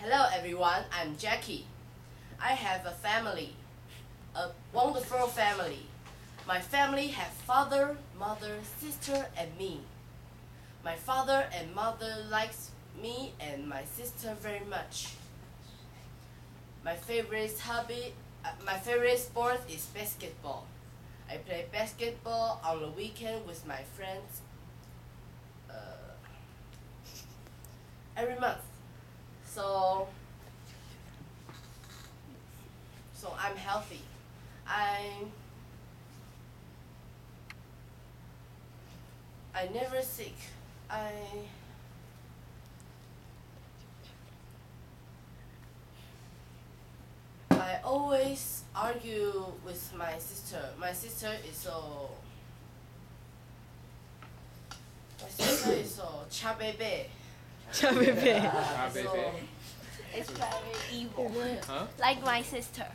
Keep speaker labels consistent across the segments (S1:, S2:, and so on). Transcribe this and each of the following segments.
S1: Hello everyone, I'm Jackie. I have a family, a wonderful family. My family have father, mother, sister, and me. My father and mother likes me and my sister very much. My favorite hobby, uh, my favorite sport is basketball. I play basketball on the weekend with my friends uh, every month. So, so I'm healthy. I I never sick. I I always argue with my sister. My sister is so my sister is so cha baby.
S2: Cha baby.
S3: Baby.
S4: It's very evil.
S3: Huh?
S4: Like my sister.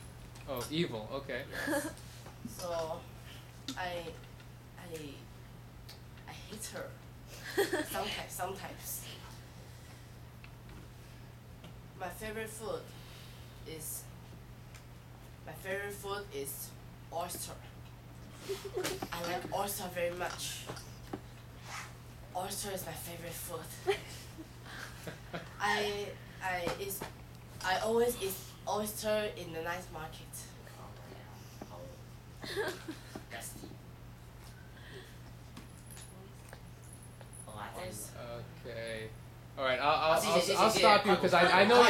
S3: Oh, evil. Okay.
S1: so I I I hate her. Sometimes sometimes. My favorite food is my favorite food is oyster. I like oyster very much oyster is my favorite food. I I is I always eat oyster in the night market. Oh,
S3: okay. All right, I'll, I'll, I'll, I'll stop you because I, I know.